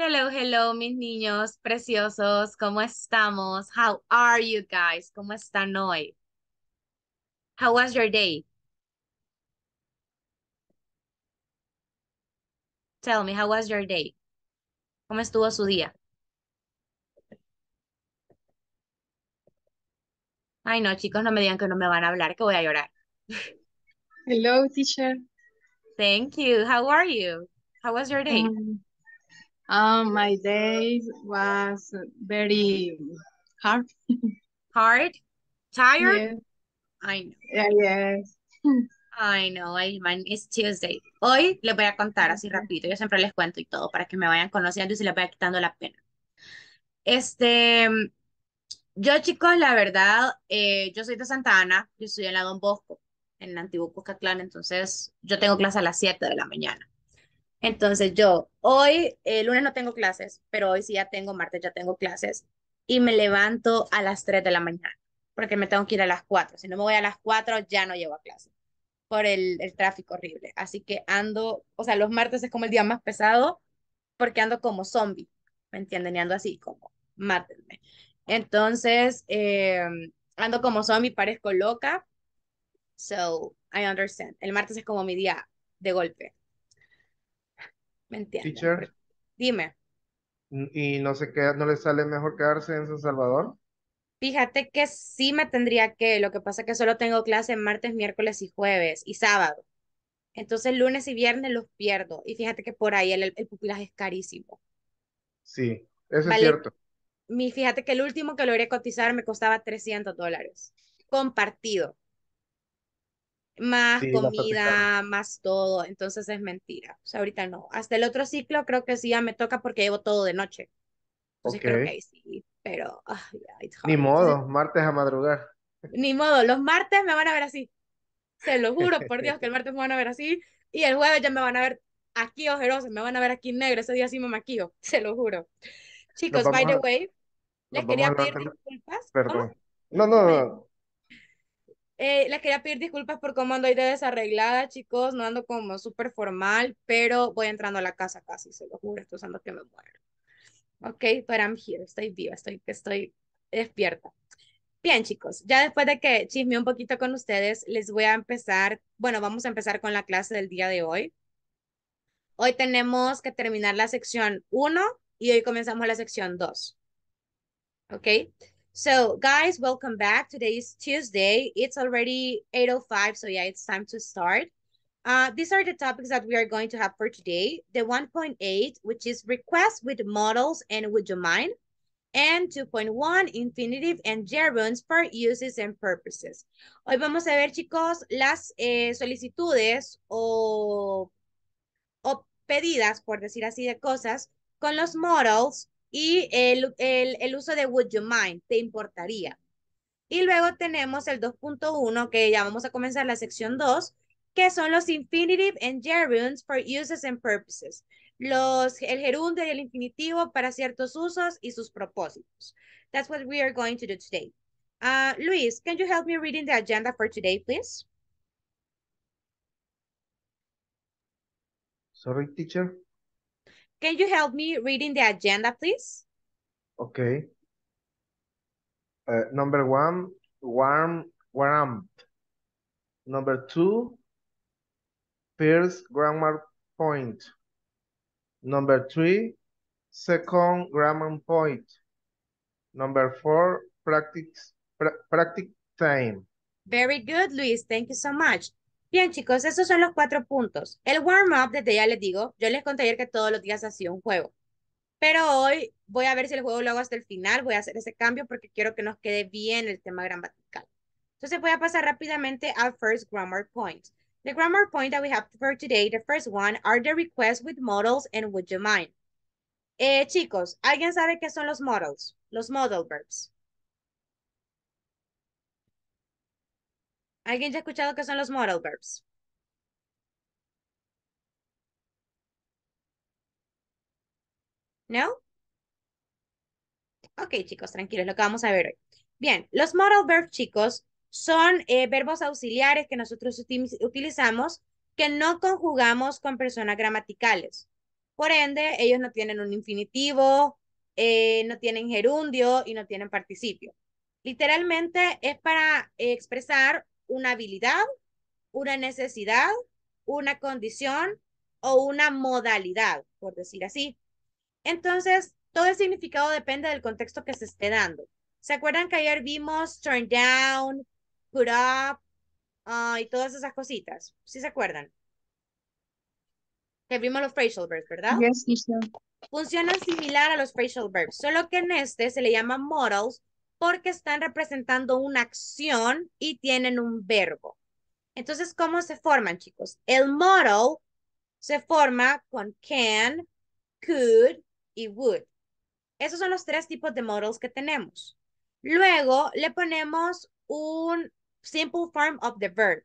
Hello, hello, mis niños preciosos. ¿Cómo estamos? How are you guys? ¿Cómo están hoy? How was your day? Tell me, how was your day? ¿Cómo estuvo su día? Ay, no, chicos, no me digan que no me van a hablar, que voy a llorar. Hello, teacher. Thank you. How are you? How was your day? Um, um, my day was very hard. Hard? Tired? I know. Yeah, yes. I know, I man, it's Tuesday. Hoy les voy a contar así rapidito, yo siempre les cuento y todo para que me vayan conociendo y se les vaya quitando la pena. Este, yo chicos, la verdad, eh, yo soy de Santa Ana, yo estoy en la Don Bosco, en el antiguo Cuscatlán, entonces yo tengo clase a las 7 de la mañana. Entonces yo, hoy, el lunes no tengo clases, pero hoy sí ya tengo, martes ya tengo clases, y me levanto a las 3 de la mañana, porque me tengo que ir a las 4. Si no me voy a las 4, ya no llego a clase por el, el tráfico horrible. Así que ando, o sea, los martes es como el día más pesado, porque ando como zombie, ¿me entienden? Y ando así como, mátenme. Entonces, eh, ando como zombie, parezco loca. So, I understand. El martes es como mi día de golpe. ¿Me entiendes? Teacher, Dime. ¿y no se queda, no le sale mejor quedarse en San Salvador? Fíjate que sí me tendría que, lo que pasa es que solo tengo clase martes, miércoles y jueves y sábado. Entonces lunes y viernes los pierdo. Y fíjate que por ahí el, el pupilaje es carísimo. Sí, eso es cierto. Mi, fíjate que el último que logré cotizar me costaba 300 dólares. Compartido. Más Sí, comida, más todo. Entonces es mentira. O sea, ahorita no. Hasta el otro ciclo creo que sí ya me toca porque llevo todo de noche. Entonces creo Ok. que ahí sí. Pero, ah, yeah, it's Ni modo, martes a madrugar. Ni modo, los martes me van a ver así. Se lo juro, por Dios, que el martes me van a ver así. Y el jueves ya me van a ver aquí ojerosos, me van a ver aquí negro. Ese día sí me maquillo, se lo juro. Chicos, by the way, les quería pedir disculpas. ¿Cómo? Perdón. No, no, Vaya. no. Eh, les quería pedir disculpas por cómo ando hoy de desarreglada, chicos. No ando como súper formal, pero voy entrando a la casa casi, se lo juro. Estoy usando que me muero. Ok, but I'm here. Estoy viva, estoy, estoy despierta. Bien, chicos, ya después de que chisme un poquito con ustedes, les voy a empezar, bueno, vamos a empezar con la clase del día de hoy. Hoy tenemos que terminar la sección 1 y hoy comenzamos la sección 2. Okay, so guys, welcome back. Today is Tuesday. It's already 8.05, so yeah, it's time to start. Uh, these are the topics that we are going to have for today. The 1.8, which is request with models and would you mind? And 2.1, infinitive and gerunds for uses and purposes. Hoy vamos a ver, chicos, las eh, solicitudes o, o pedidas, por decir así, de cosas con los models y el, el, el uso de would you mind, te importaría. Y luego tenemos el 2.1, que ya vamos a comenzar la sección 2, que son los infinitive and gerunds for uses and purposes. Los, el gerundio y el infinitivo para ciertos usos y sus propósitos. That's what we are going to do today. Uh, Luis, can you help me reading the agenda for today, please? Sorry, teacher. Can you help me reading the agenda, please? Okay. Uh, number one, warm, warm. Number two, first grammar point. Number three, second grammar point. Number four, practice, pra- practice time. Very good, Luis. Thank you so much. Bien, chicos, esos son los cuatro puntos. El warm-up, desde ya les digo, yo les conté ayer que todos los días hacía un juego. Pero hoy voy a ver si el juego lo hago hasta el final. Voy a hacer ese cambio porque quiero que nos quede bien el tema gramatical. Entonces voy a pasar rápidamente al first grammar point. The grammar point that we have for today, the first one, are the requests with models and would you mind. Eh, chicos, ¿alguien sabe qué son los models? Los modal verbs. ¿Alguien ya ha escuchado qué son los modal verbs? ¿No? Ok, chicos, tranquilos, lo que vamos a ver hoy. Bien, los modal verbs, chicos, son eh, verbos auxiliares que nosotros uti- utilizamos que no conjugamos con personas gramaticales. Por ende, ellos no tienen un infinitivo, eh, no tienen gerundio y no tienen participio. Literalmente es para expresar una habilidad, una necesidad, una condición o una modalidad, por decir así. Entonces, todo el significado depende del contexto que se esté dando. ¿Se acuerdan que ayer vimos turn down, put up ah, y todas esas cositas? ¿Sí se acuerdan? Que vimos los phrasal verbs, ¿verdad? Yes, teacher. Funcionan similar a los phrasal verbs, solo que en este se le llaman modals porque están representando una acción y tienen un verbo. Entonces, ¿cómo se forman, chicos? El modal se forma con can, could y would. Esos son los tres tipos de modals que tenemos. Luego le ponemos un simple form of the verb.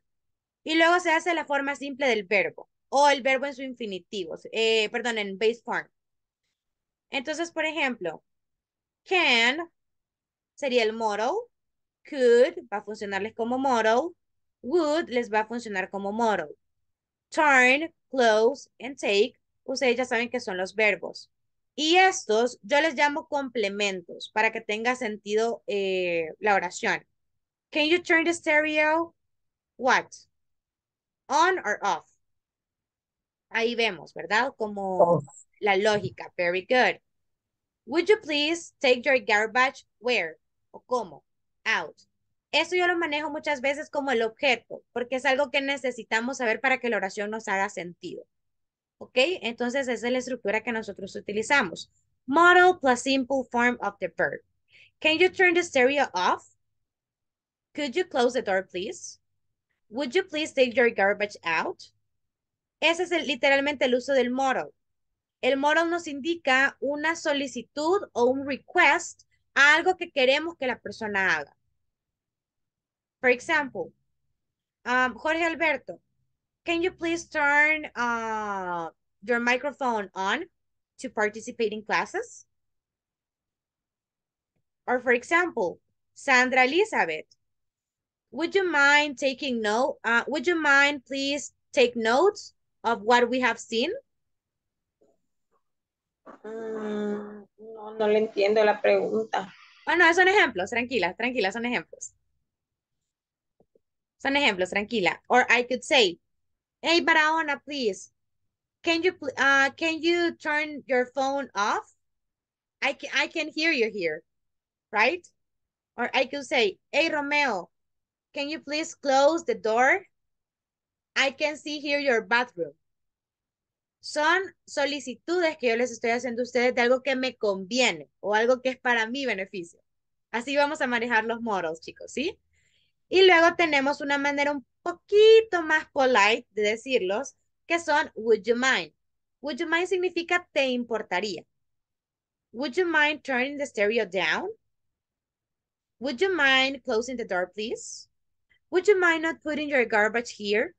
Y luego se hace la forma simple del verbo o el verbo en su infinitivo, eh, perdón, en base form. Entonces, por ejemplo, can sería el modal, could va a funcionarles como modal, would les va a funcionar como modal. Turn, close and take, ustedes ya saben que son los verbos. Y estos yo les llamo complementos para que tenga sentido eh, la oración. Can you turn the stereo? What? On or off? Ahí vemos, ¿verdad? Como la lógica. Very good. Would you please take your garbage where? ¿O cómo? Out. Eso yo lo manejo muchas veces como el objeto, porque es algo que necesitamos saber para que la oración nos haga sentido. ¿Ok? Entonces esa es la estructura que nosotros utilizamos. Model plus simple form of the verb. Can you turn the stereo off? Could you close the door, please? Would you please take your garbage out? Ese es literalmente el uso del model. El model nos indica una solicitud o un request algo que queremos que la persona haga. For example, um, Jorge Alberto, can you please turn uh, your microphone on to participate in classes? Or for example, Sandra Elizabeth, would you mind taking note? Uh, would you mind please take notes of what we have seen? Mm, no, no le entiendo la pregunta. Bueno, son ejemplos, tranquila, tranquila, son ejemplos. Son ejemplos, tranquila. Or I could say, hey, Barahona, please, can you, uh, can you turn your phone off? I can, I can hear you here, right? Or I could say, hey, Romeo, can you please close the door? I can see here your bathroom. Son solicitudes que yo les estoy haciendo a ustedes de algo que me conviene o algo que es para mi beneficio. Así vamos a manejar los models, chicos, ¿sí? Y luego tenemos una manera un poquito más polite de decirlos, que son would you mind. Would you mind significa te importaría. Would you mind turning the stereo down? Would you mind closing the door, please? Would you mind not putting your garbage here?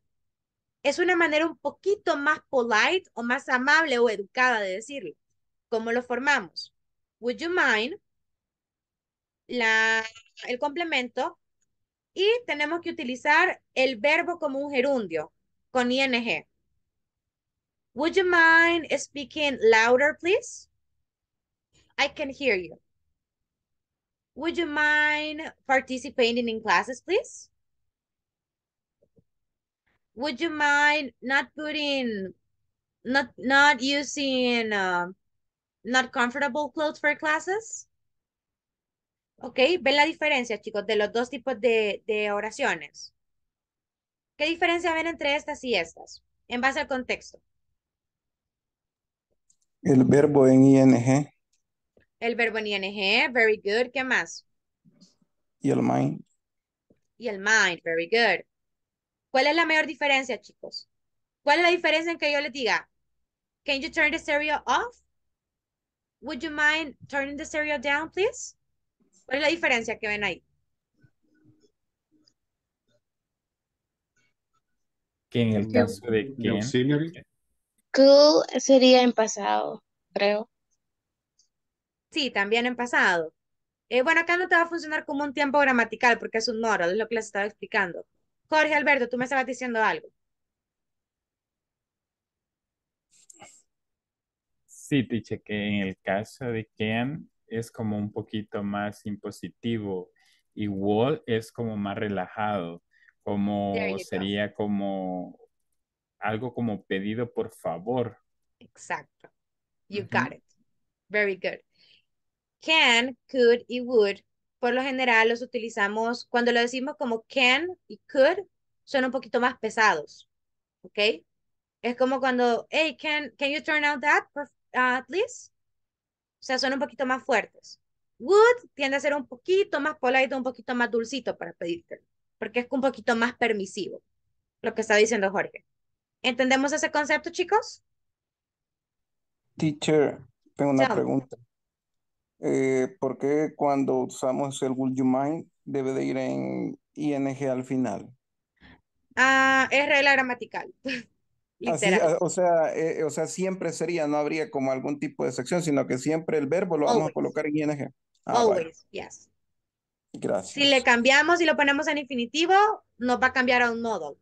Es una manera un poquito más polite o más amable o educada de decirlo. ¿Cómo lo formamos? Would you mind? La, el complemento y tenemos que utilizar el verbo como un gerundio con ing. Would you mind speaking louder, please? I can hear you. Would you mind participating in classes, please? Would you mind not putting, not, not using uh, not comfortable clothes for classes? ¿Ok? ¿Ven la diferencia, chicos, de los dos tipos de, de oraciones? ¿Qué diferencia ven entre estas y estas? En base al contexto. El verbo en ing El verbo en ing, very good. ¿Qué más? y el mind. Y el mind, very good. ¿Cuál es la mayor diferencia, chicos? ¿Cuál es la diferencia en que yo les diga, can you turn the stereo off? Would you mind turning the stereo down, please? ¿Cuál es la diferencia que ven ahí? Que en el caso de que auxiliary. Cool sería en pasado, creo. Sí, también en pasado. Eh, bueno, acá no te va a funcionar como un tiempo gramatical porque es un modal, es lo que les estaba explicando. Jorge Alberto, tú me estabas diciendo algo. Sí, teacher, que en el caso de can es como un poquito más impositivo y will es como más relajado, como go. sería como algo como pedido por favor. Exacto. You got it. Very good. Can, could y would, por lo general los utilizamos cuando lo decimos como can y could, son un poquito más pesados. ¿Ok? Es como cuando, hey, can, can you turn out that, uh, please? O sea, son un poquito más fuertes. Would tiende a ser un poquito más polite, un poquito más dulcito para pedirte, porque es un poquito más permisivo, lo que está diciendo Jorge. ¿Entendemos ese concepto, chicos? Teacher, tengo una pregunta. Eh, ¿por qué cuando usamos el would you mind debe de ir en ing al final? Ah, es regla gramatical, literal. a- o sea, eh, o sea, siempre sería, no habría como algún tipo de sección, sino que siempre el verbo lo vamos a colocar en ing. Ah, Always, yes. Si le gracias. cambiamos y lo ponemos en infinitivo, nos va a cambiar a un modal.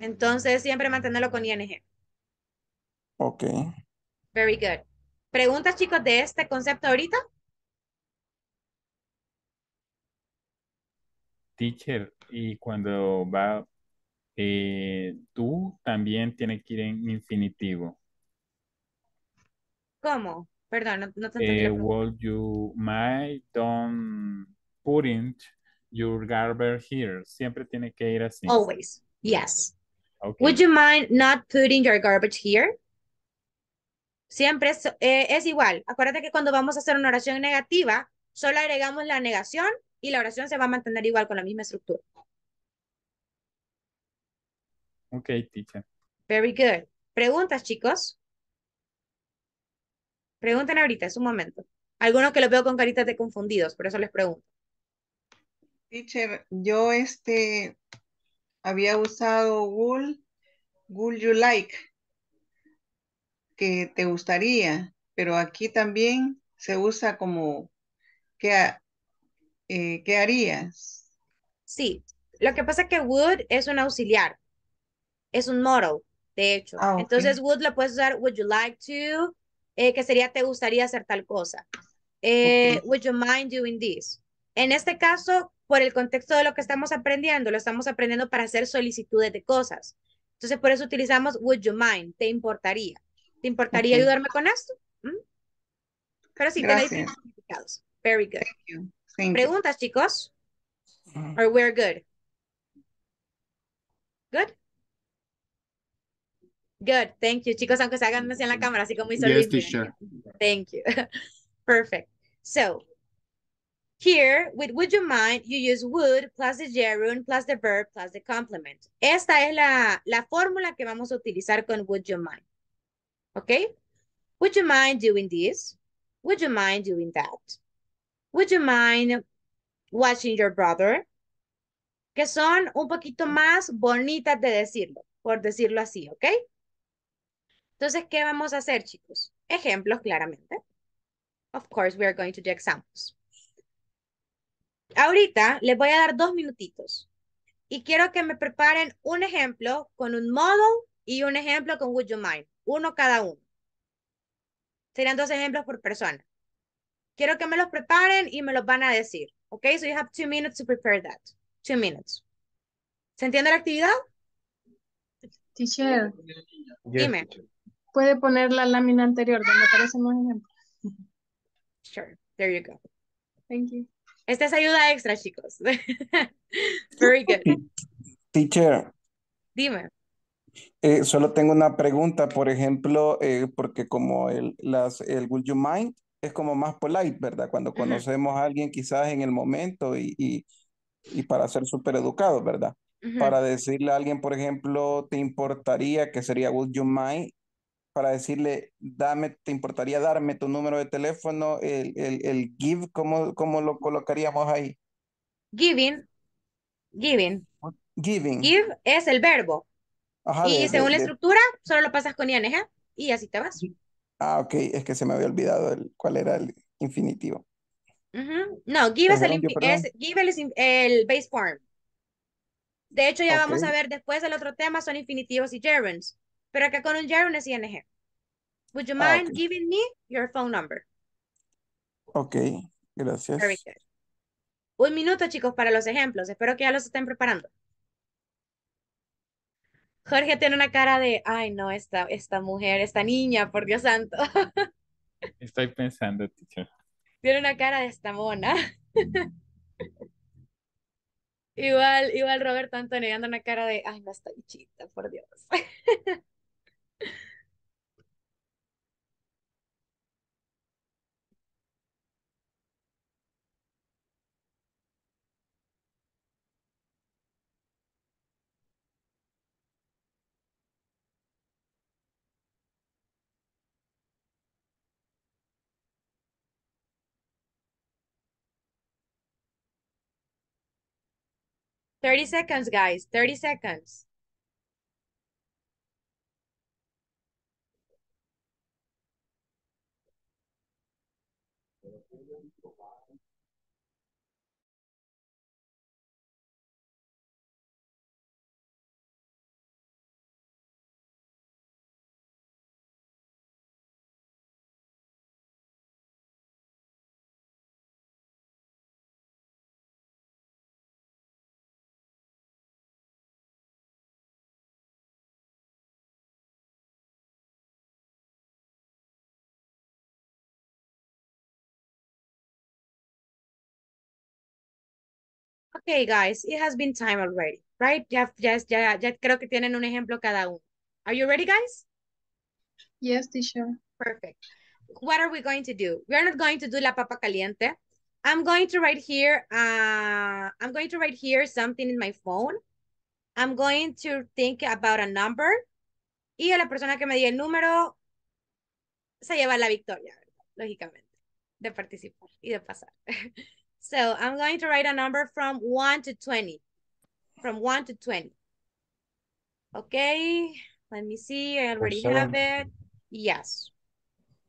Entonces, siempre mantenerlo con ing. Ok. Very good. ¿Preguntas, chicos, de este concepto ahorita? Teacher, y cuando va eh, tú también tiene que ir en infinitivo. ¿Cómo? Perdón, no, no te entendí Eh, would you mind don't putting your garbage here? Siempre tiene que ir así. Always, yes. Would you mind not putting your garbage here? Siempre es, eh, es igual. Acuérdate que cuando vamos a hacer una oración negativa, solo agregamos la negación y la oración se va a mantener igual con la misma estructura. Ok, teacher. Very good. ¿Preguntas, chicos? Pregunten ahorita, es un momento. Algunos que los veo con caritas de confundidos, por eso les pregunto. Teacher, yo este había usado would, would you like, que te gustaría, pero aquí también se usa como ¿qué, ha- eh, ¿qué harías? Sí, lo que pasa es que would es un auxiliar, es un modal, de hecho. Ah. Entonces, would lo puedes usar, would you like to, eh, que sería te gustaría hacer tal cosa. Eh. Would you mind doing this? En este caso, por el contexto de lo que estamos aprendiendo, lo estamos aprendiendo para hacer solicitudes de cosas. Entonces, por eso utilizamos would you mind, te importaría. ¿Te importaría ayudarme con esto? ¿Mm? Pero sí, tiene Gracias. diferentes significados. Very good. Thank you. Thank you. ¿Preguntas, chicos? Or we're good? Good? Good, thank you. Chicos, aunque se hagan así en la cámara, así como hizo Yes, teacher. Thank you. Perfect. So, here, with would you mind, you use would plus the gerund plus the verb plus the complement. Esta es la, la fórmula que vamos a utilizar con would you mind. ¿Ok? Would you mind doing this? Would you mind doing that? Would you mind watching your brother? Que son un poquito más bonitas de decirlo, por decirlo así, ¿ok? Entonces, ¿qué vamos a hacer, chicos? Ejemplos, claramente. Of course, we are going to do examples. Ahorita les voy a dar dos minutitos y quiero que me preparen un ejemplo con un model y un ejemplo con would you mind. Uno cada uno. Serían dos ejemplos por persona. Quiero que me los preparen y me los van a decir. ¿Ok? So you have two minutes to prepare that. Two minutes. ¿Se entiende la actividad? Teacher, Dime. puede poner la lámina anterior donde aparecen los ejemplos. Sure. There you go. Thank you. Esta es ayuda extra, chicos. Very good. Teacher, Dime. Eh, solo tengo una pregunta, por ejemplo, eh, porque como el, las, el would you mind es como más polite, ¿verdad? Cuando conocemos a alguien quizás en el momento y, y, y para ser súper educados, ¿verdad? Para decirle a alguien, por ejemplo, ¿te importaría, que sería would you mind? Para decirle, dame, ¿te importaría darme tu número de teléfono? El, el, el give, ¿cómo, cómo lo colocaríamos ahí? Giving. Giving. Giving. Give es el verbo. Ajá, y de- de- según la de- estructura, solo lo pasas con ing y así te vas. Ah, ok, es que se me había olvidado el, cuál era el infinitivo. No, give es el, es, give el, is- el base form. De hecho, ya vamos a ver después el otro tema, son infinitivos y gerunds. Pero acá con un gerund es ing. Would you Ah, mind giving me your phone number? Ok, gracias. Very good. Un minuto, chicos, para los ejemplos. Espero que ya los estén preparando. Jorge tiene una cara de, ay, no, esta, esta mujer, esta niña, por Dios santo. Estoy pensando, teacher. Tiene una cara de esta mona. Igual, igual Roberto Antonio dando una cara de, ay, no, esta bichita, por Dios. Thirty seconds, guys. Thirty seconds. Okay, guys, it has been time already, right? Ya, ya, ya, ya creo que tienen un ejemplo cada uno. Are you ready, guys? Yes, teacher. Perfect. What are we going to do? We are not going to do la papa caliente. I'm going to write here, uh, I'm going to write here something in my phone. I'm going to think about a number. Y a la persona que me diga el número se lleva la victoria, lógicamente, de participar y de pasar. So I'm going to write a number from 1 to 20. From 1 to 20. Okay, let me see. I already have it. Yes.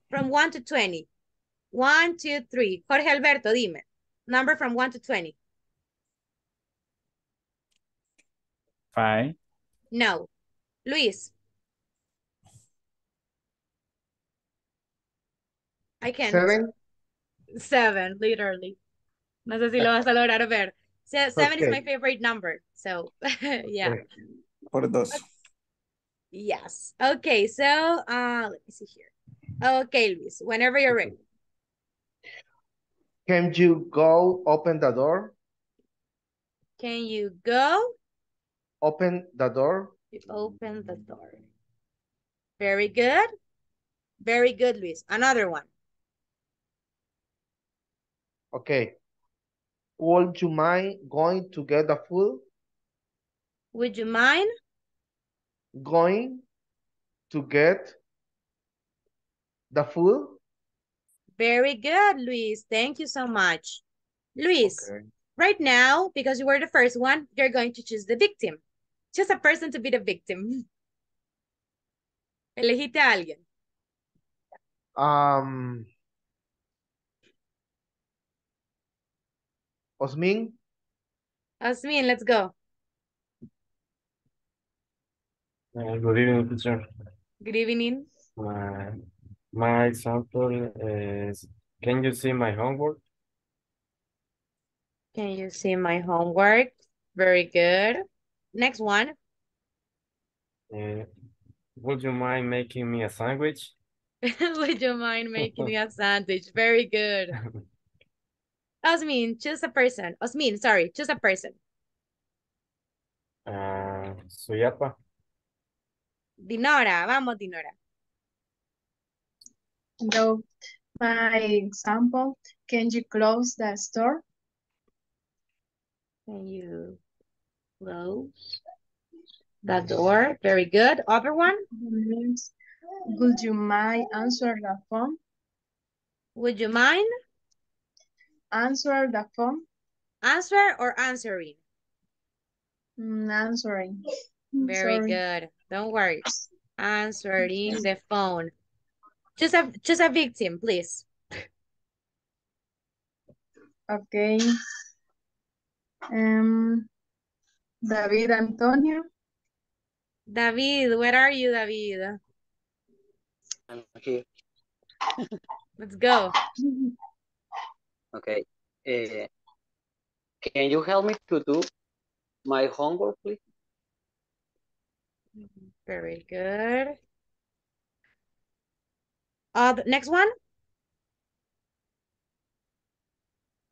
From 1 to 20. 1, 2, 3. Jorge Alberto, dime. Number from 1 to 20. Five, No. Luis. I can't. Seven. Seven, literally. No sé si lo vas a lograr ver. Se- Seven is my favorite number. So, yeah. Okay. Por dos. Yes. Okay, so uh let me see here. Okay, Luis, whenever you're ready. Can you go open the door? Can you go Open the door. You open the door? Very good. Very good, Luis. Another one. Okay. Would you mind going to get the food? Would you mind? Going to get the food? Very good, Luis. Thank you so much. Luis, Okay. right now, because you were the first one, you're going to choose the victim. Choose a person to be the victim. Elegiste a alguien. Um, Osmin, Osmin, let's go. Uh, good evening, teacher. Good evening. My, my example is, can you see my homework? Can you see my homework? Very good. Next one. Uh, would you mind making me a sandwich? Would you mind making me a sandwich? Very good. Osmin, choose a person. Osmin, sorry, choose a person. Uh, Suyapa, Dinora, vamos, Dinora. So, my example, can you close the store? Can you close the door? Very good. Other one. Means, Would you mind answer the phone? Would you mind Answer the phone? answer or answering? Mm, answering. Very Sorry. good. Don't worry. Answering the phone. Just a choose a victim, please. Okay. Um, David Antonio. David, where are you, David? I'm here. Let's go. Okay. Uh, can you help me to do my homework, please? Very good. Uh, the next one.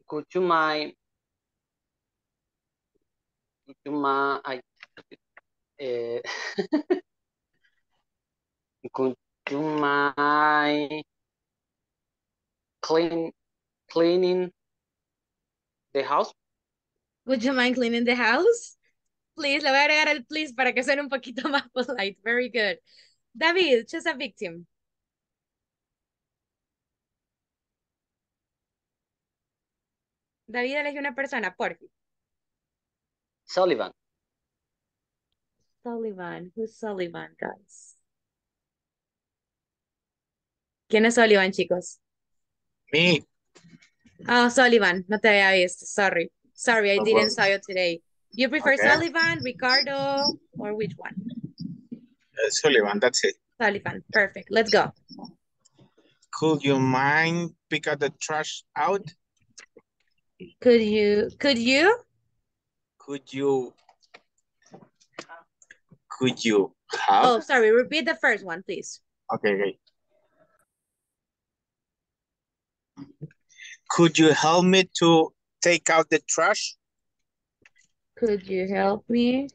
Could you mind? Could you mind? I, uh, could you mind clean cleaning the house? Would you mind cleaning the house? Please, le voy a agregar el please para que suene un poquito más polite. Very good. David, choose a victim. David elige una persona, por favor. Sullivan. Sullivan. Who's Sullivan, guys? ¿Quién es Sullivan, chicos? Me. Oh, Sullivan. No te había visto. Sorry. Sorry, I No didn't saw you today. You prefer Okay. Sullivan, Ricardo, or which one? Uh, Sullivan, that's it. Sullivan. Perfect. Let's go. Could you mind pick up the trash out? Could you, could you? Could you? Could you have? Oh, sorry. Repeat the first one, please. Okay, okay. Could you help me to take out the trash? Could you help me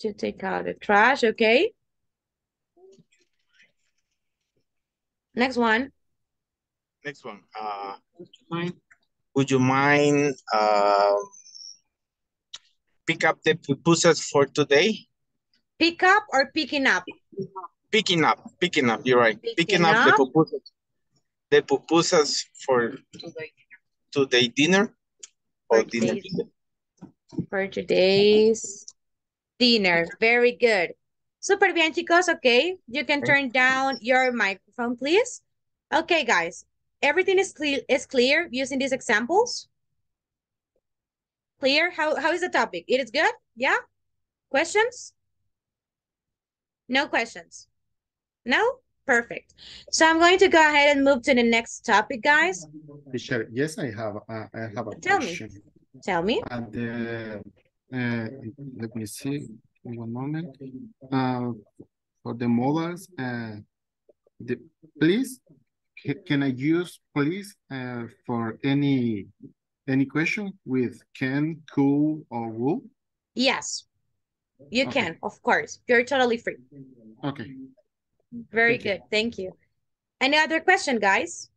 to take out the trash? Okay. Next one. Next one. Uh, would you mind? Would you mind um pick up the pupusas for today? Pick up or picking up? Picking up, picking up. You're right. Picking Picking up the pupusas. The pupusas for today dinner or For dinner. today's- For today's dinner. Very good. Super bien, chicos. Okay. You can turn down your microphone, please. Okay, guys. Everything is clear is clear using these examples? Clear? How how is the topic? It is good? Yeah? Questions? No questions? No? Perfect. So I'm going to go ahead and move to the next topic, guys. Teacher, yes, I have, uh, I have a Tell me. question. Tell me. And, the, uh, let me see, one moment. Uh, for the modals, uh, the, please, can I use please, uh, for any, any question with can, cool, or will? Yes. You Okay. can, of course. You're totally free. Okay, Very Thank you. good. Thank you. Any other question, guys?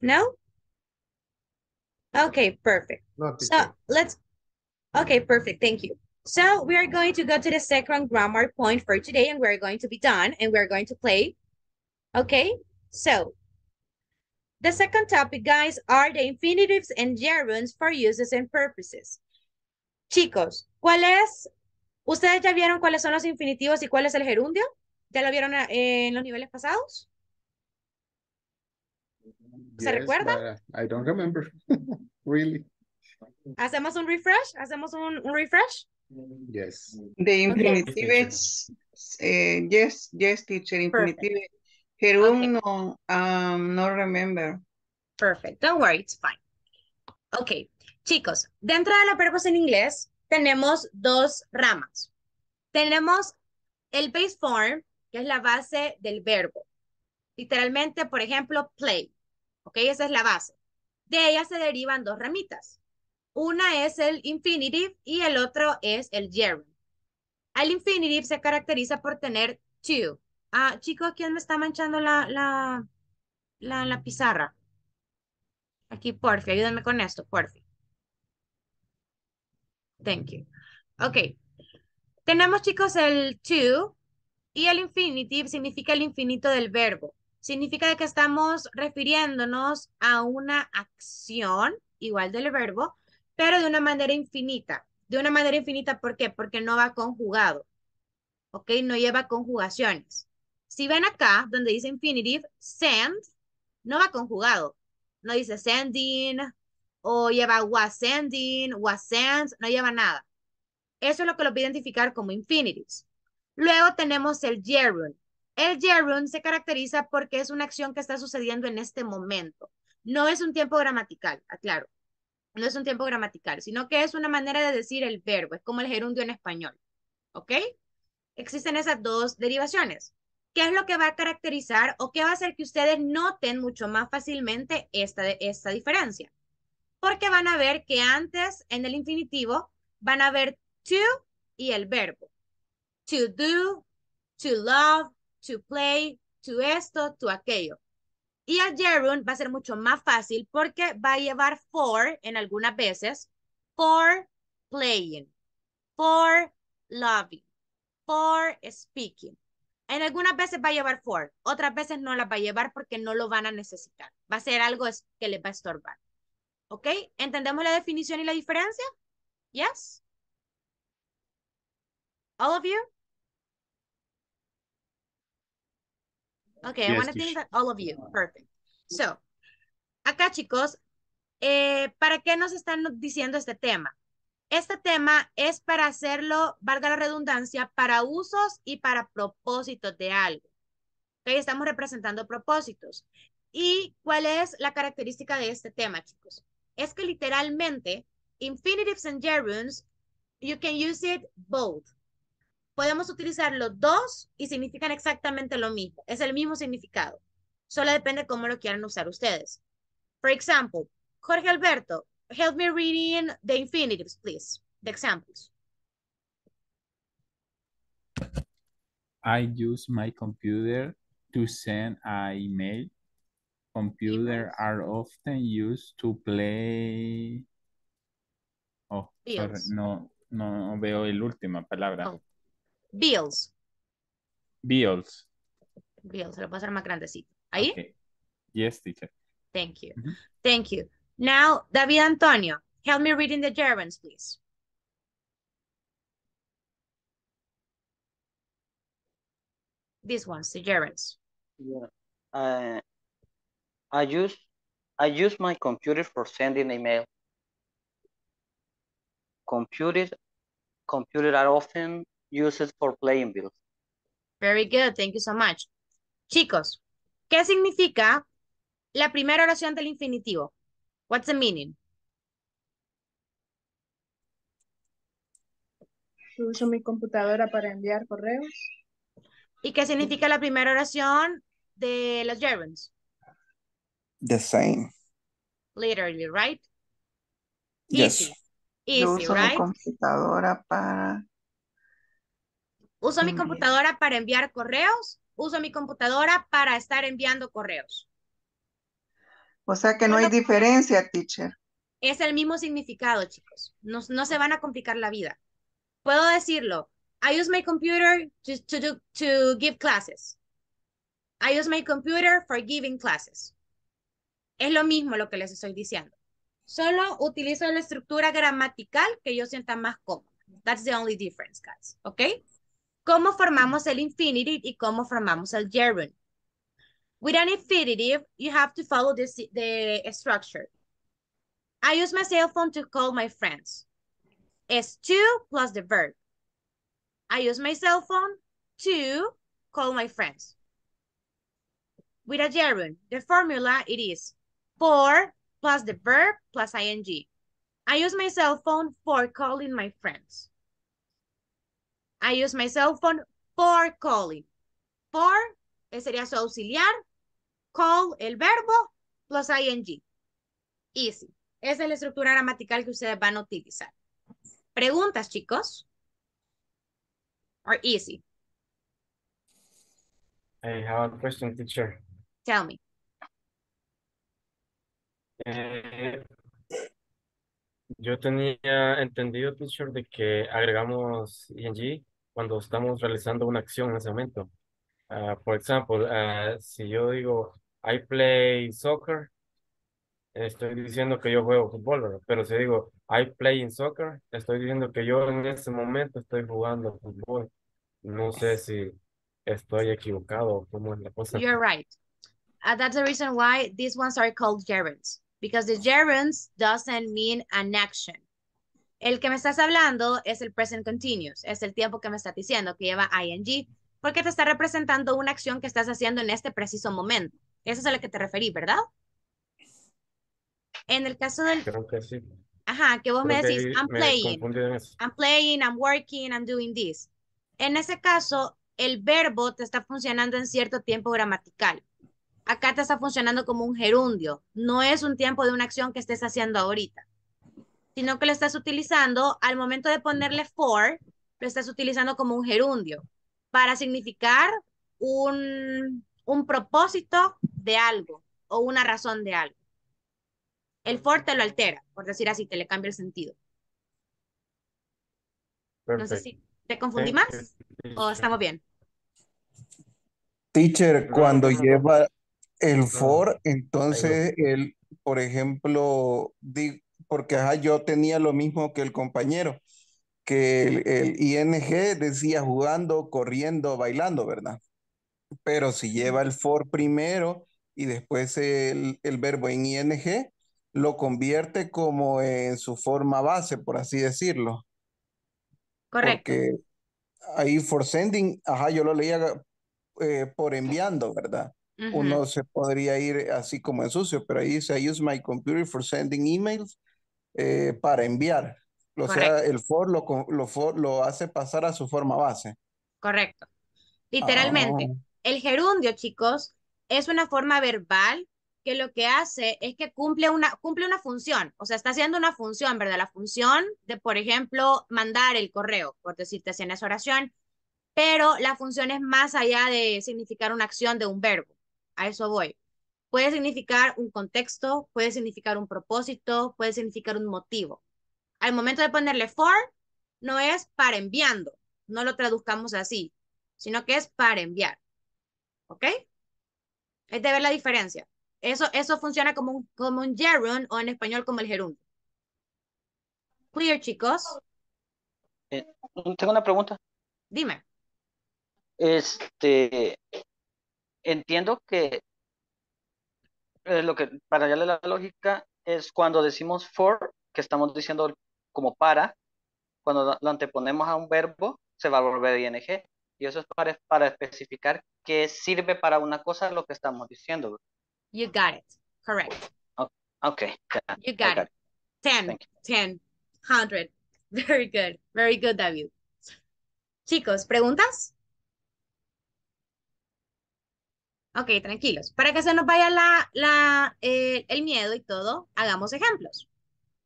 No? Okay, perfect. So let's, okay, perfect. Thank you. So we are going to go to the second grammar point for today and we're going to be done and we're going to play. Okay, so the second topic, guys, are the infinitives and gerunds for uses and purposes. Chicos, ¿cuál es? ¿Ustedes ya vieron cuáles son los infinitivos y cuál es el gerundio? ¿Ya lo vieron eh, en los niveles pasados? ¿Se yes, recuerdan? but I don't remember, really, ¿Hacemos un refresh? ¿Hacemos un, un refresh? yes. The infinitives, eh, yes, yes, teacher, infinitive. Gerund, no, um, no remember. Perfect. Don't worry, it's fine. Ok, chicos, dentro de los verbos en inglés tenemos dos ramas. Tenemos el base form, que es la base del verbo. Literalmente, por ejemplo, play. Ok, esa es la base. De ella se derivan dos ramitas. Una es el infinitive y el otro es el gerund. El infinitive se caracteriza por tener to. Ah, chicos, ¿quién me está manchando la, la, la, la pizarra? Aquí, porfi, ayúdenme con esto, porfi. Thank you. Ok. Tenemos, chicos, el to y el infinitive significa el infinito del verbo. Significa que estamos refiriéndonos a una acción igual del verbo, pero de una manera infinita. De una manera infinita, ¿por qué? Porque no va conjugado. ¿Ok? No lleva conjugaciones. Si ven acá, donde dice infinitive, send, no va conjugado. No dice sending, o lleva was sending, was sent, no lleva nada. Eso es lo que lo voy a identificar como infinitives. Luego tenemos el gerund. El gerund se caracteriza porque es una acción que está sucediendo en este momento. No es un tiempo gramatical, aclaro. No es un tiempo gramatical, sino que es una manera de decir el verbo. Es como el gerundio en español. ¿Ok? Existen esas dos derivaciones. ¿Qué es lo que va a caracterizar o qué va a hacer que ustedes noten mucho más fácilmente esta, esta diferencia? Porque van a ver que antes en el infinitivo van a ver to y el verbo. To do, to love, to play, to esto, to aquello. Y el gerund va a ser mucho más fácil porque va a llevar for en algunas veces, for playing, for loving, for speaking. En algunas veces va a llevar for, otras veces no las va a llevar porque no lo van a necesitar. Va a ser algo que les va a estorbar. ¿Ok? ¿Entendemos la definición y la diferencia? Yes? All of you? Okay, I want to think that all of you. Perfect. So, acá chicos, eh, ¿para qué nos están diciendo este tema? Este tema es para hacerlo, valga la redundancia, para usos y para propósitos de algo. Ok, estamos representando propósitos. ¿Y cuál es la característica de este tema, chicos? Es que literalmente, infinitives and gerunds, you can use it both. Podemos utilizar los dos y significan exactamente lo mismo. Es el mismo significado. Solo depende cómo lo quieran usar ustedes. For example, Jorge Alberto, help me reading the infinitives, please. The examples. I use my computer to send an email. Computer are often used to play. Oh, sorry, no, no veo el última palabra. Oh. Bills. Bills. Bills, se lo puedo hacer más grandecito. ¿Ahí? Okay. Yes, teacher. Thank you. Mhm. Thank you. Now, David Antonio, help me reading the gerunds, please. These ones, the gerunds. Yeah. Uh, I use I use my computer for sending email. Computers computer are often used for playing bills. Very good, thank you so much. Chicos, ¿qué significa la primera oración del infinitivo? What's the meaning? Uso mi computadora para enviar correos. ¿Y qué significa la primera oración de los gerunds? The same. Literally, right? Yes. Easy. Yo uso mi right? computadora para... Uso mi computadora para enviar correos. Uso mi computadora para estar enviando correos. O sea que no hay diferencia, teacher. Es el mismo significado, chicos. No, no se van a complicar la vida. Puedo decirlo. I use my computer to, to, do, to give classes. I use my computer for giving classes. Es lo mismo lo que les estoy diciendo. Solo utilizo la estructura gramatical que yo sienta más cómoda. That's the only difference, guys. ¿Ok? ¿Cómo formamos el infinitive y cómo formamos el gerund? With an infinitive, you have to follow the structure. I use my cell phone to call my friends. Es to plus the verb. I use my cell phone to call my friends. With a gerund, the formula it is for plus the verb plus ing. I use my cell phone for calling my friends. I use my cell phone for calling. For eh, sería su auxiliar. Call el verbo plus ing. Easy. Esa es la estructura gramatical que ustedes van a utilizar. ¿Preguntas, chicos? Or easy? I have a question, teacher. Tell me. Eh, yo tenía entendido, teacher, de que agregamos ing cuando estamos realizando una acción en ese momento. Ah, por ejemplo, ah, si yo digo I play soccer, estoy diciendo que yo juego fútbol, ¿verdad? Pero si digo I play in soccer, estoy diciendo que yo en ese momento estoy jugando fútbol. No sé si estoy equivocado o cómo es la cosa. You're right. Uh, that's the reason why these ones are called gerunds. Because the gerunds doesn't mean an action. El que me estás hablando es el present continuous, es el tiempo que me estás diciendo, que lleva ing, porque te está representando una acción que estás haciendo en este preciso momento. Eso es a lo que te referí, ¿verdad? En el caso del, Creo que sí. ajá, que vos me Creo decís, I'm me playing. I'm playing, I'm working, I'm doing this. En ese caso, el verbo te está funcionando en cierto tiempo gramatical. Acá te está funcionando como un gerundio. No es un tiempo de una acción que estés haciendo ahorita, sino que lo estás utilizando al momento de ponerle for, lo estás utilizando como un gerundio para significar un, un propósito de algo o una razón de algo. El for te lo altera, por decir así, te le cambia el sentido. No sé Perfecto. si te confundí más o estamos bien. Teacher, cuando lleva el No, for, entonces el, por ejemplo, di- porque ajá, yo tenía lo mismo que el compañero, que el, el ing decía jugando, corriendo, bailando, ¿verdad? Pero si lleva el for primero y después el, el verbo en ing, lo convierte como en su forma base, por así decirlo. Correcto. Porque ahí for sending, ajá, yo lo leía eh, por enviando, ¿verdad? Ujú. Uno se podría ir así como en sucio, pero ahí dice, I use my computer for sending emails eh, para enviar. O sea, Correcto. el for lo, lo, for lo hace pasar a su forma base. Correcto. Literalmente, Ah, el gerundio, chicos, es una forma verbal que lo que hace es que cumple una, cumple una función, o sea, está haciendo una función, ¿verdad? La función de, por ejemplo, mandar el correo, por decirte así en esa oración, pero la función es más allá de significar una acción de un verbo. A eso voy. Puede significar un contexto, puede significar un propósito, puede significar un motivo. Al momento de ponerle for, no es para enviando, no lo traduzcamos así, sino que es para enviar. ¿Ok? Es de ver la diferencia. Eso, eso funciona como un, como un gerund o en español como el gerundio. Clear, chicos. Eh, tengo una pregunta. Dime. Este, entiendo que eh, lo que, para darle la lógica, es cuando decimos for, que estamos diciendo como para, cuando lo- anteponemos a un verbo, se va a volver ing. Y eso es para, para especificar que sirve para una cosa lo que estamos diciendo. You got it. Correct. Ok, ya, You got got it. 10, Thank 10, 100. Very good. Very good, David. Chicos, ¿preguntas? Ok, tranquilos. Para que se nos vaya la, la, eh, el miedo y todo, hagamos ejemplos.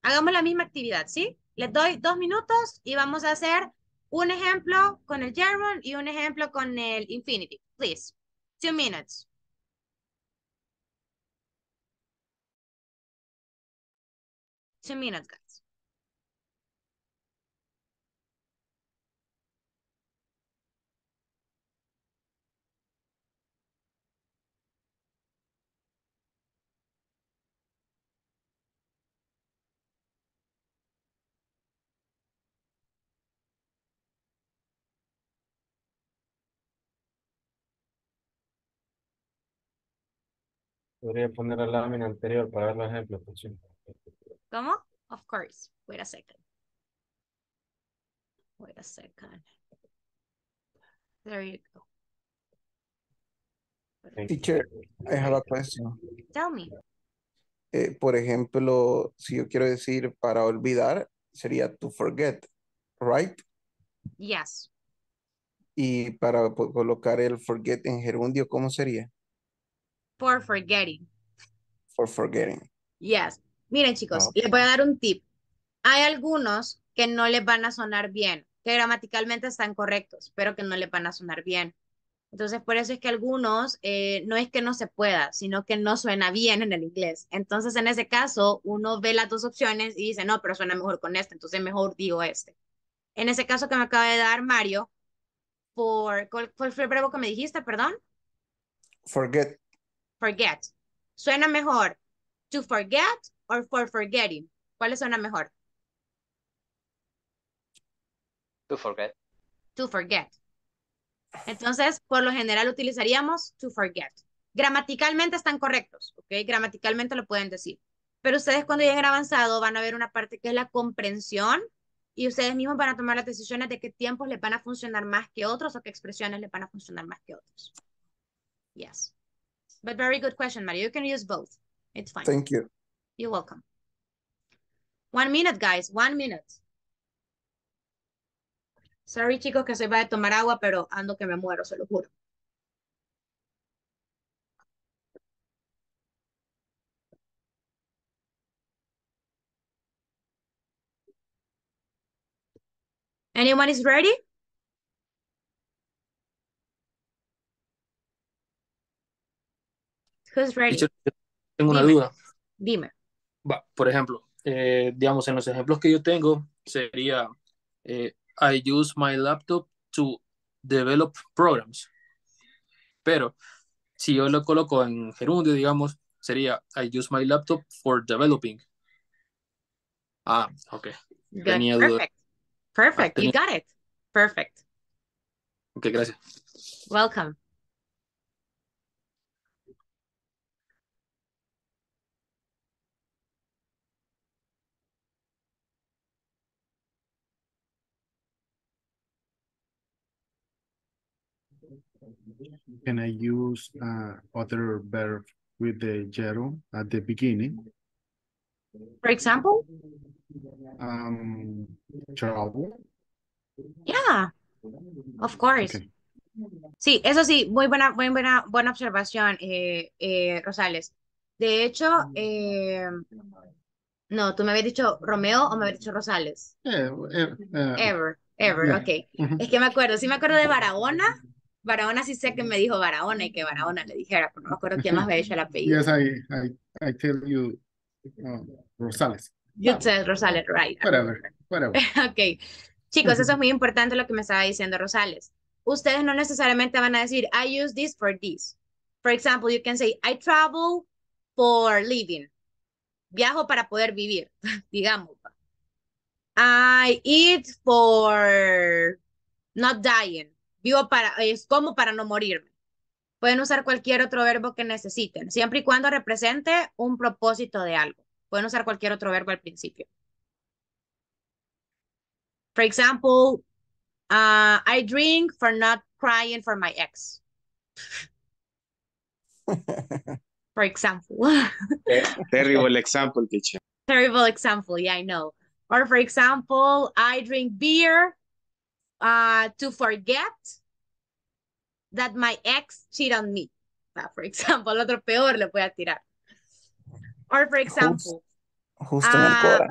Hagamos la misma actividad, ¿sí? Les doy dos minutos y vamos a hacer un ejemplo con el gerund y un ejemplo con el infinitive. Please. Two minutes. Two minutes, guys. Podría poner la lámina anterior para ver los ejemplos. sí. ¿Cómo? Of course. Wait a second. Wait a second. There you go. teacher, I have a question. Tell me. Eh, por ejemplo, si yo quiero decir para olvidar, sería to forget, right? Yes. Y para colocar el forget en gerundio, ¿cómo sería? For forgetting. For forgetting. Yes. Miren, chicos, les voy a dar un tip. Hay algunos que no les van a sonar bien, que gramaticalmente están correctos, pero que no les van a sonar bien. Entonces, por eso es que algunos eh, no es que no se pueda, sino que no suena bien en el inglés. Entonces, en ese caso, uno ve las dos opciones y dice, no, pero suena mejor con este, entonces mejor digo este. En ese caso que me acaba de dar Mario, por, ¿cuál cuál fue el verbo que me dijiste, perdón? Forget. Forget. ¿Suena mejor to forget or for forgetting? ¿Cuál suena mejor? To forget. To forget. Entonces, por lo general utilizaríamos to forget. Gramaticalmente están correctos, ¿ok? Gramaticalmente lo pueden decir. Pero ustedes cuando lleguen avanzado van a ver una parte que es la comprensión y ustedes mismos van a tomar las decisiones de qué tiempos les van a funcionar más que otros o qué expresiones les van a funcionar más que otros. Yes. But very good question, Mario. You can use both. It's fine. Thank you. You're welcome. One minute, guys. One minute. Sorry, chicos, que se va a tomar agua, pero ando que me muero, se lo juro. Anyone is ready? Who's ready? Tengo una Dime. duda. Dime. Va, por ejemplo, eh, digamos, en los ejemplos que yo tengo, sería eh, I use my laptop to develop programs. Pero si yo lo coloco en gerundio, digamos, sería I use my laptop for developing. Ah, ok. Good. Tenía duda. Perfect. Perfect. You got it. Perfect. Ok, gracias. Welcome. Can I use uh, other verb with the zero at the beginning? For example? Um, travel. Yeah. Of course. Okay. Sí, eso sí, muy buena, muy buena, buena observación, eh, eh, Rosales. De hecho, eh, no, tú me habías dicho Romeo o me habías dicho Rosales. Eh, eh, Ever, ever, yeah. ok. Es que me acuerdo, sí me acuerdo de Barahona. Barahona sí sé que me dijo Barahona y que Barahona le dijera, pero no me acuerdo quién más había hecho el apellido. Yes, I, I, I tell you, uh, Rosales. You said Rosales, right. Whatever, whatever. Ok. Chicos, eso es muy importante lo que me estaba diciendo Rosales. Ustedes no necesariamente van a decir, I use this for this. For example, you can say, I travel for living. Viajo para poder vivir, digamos. I eat for not dying. Vivo para, es como para no morirme. Pueden usar cualquier otro verbo que necesiten, siempre y cuando represente un propósito de algo. Pueden usar cualquier otro verbo al principio. For example, uh, I drink for not crying for my ex. For example. Terrible example, teacher. Terrible example, yeah, I know. Or for example, I drink beer uh, to forget that my ex cheated on me. Ah, for example, otro peor le voy a tirar. Or for example, Justo en el Ah,